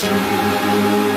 Show.